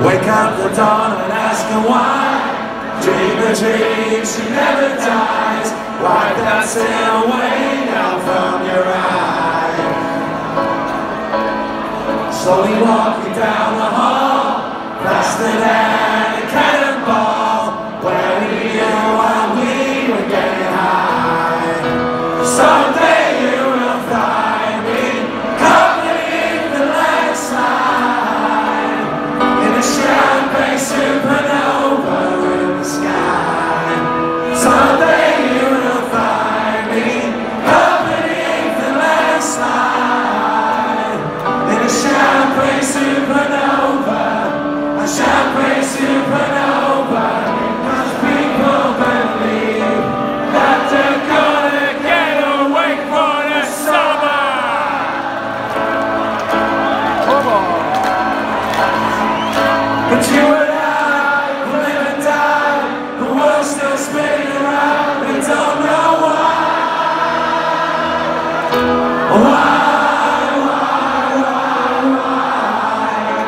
Wake up the dawn and ask her why. Dream a dream, she never dies. Wipe that sin away now from your eye. Slowly walking down the hall, faster than But you and I will live and die. The world's still spinning around. We don't know why. Why, why, why, why?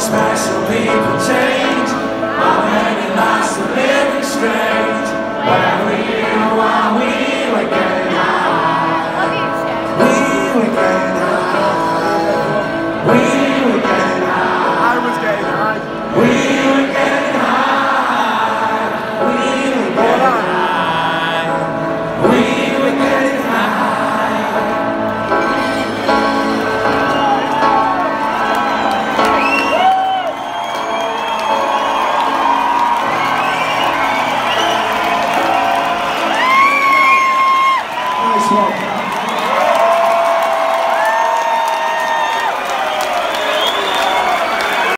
Special people change?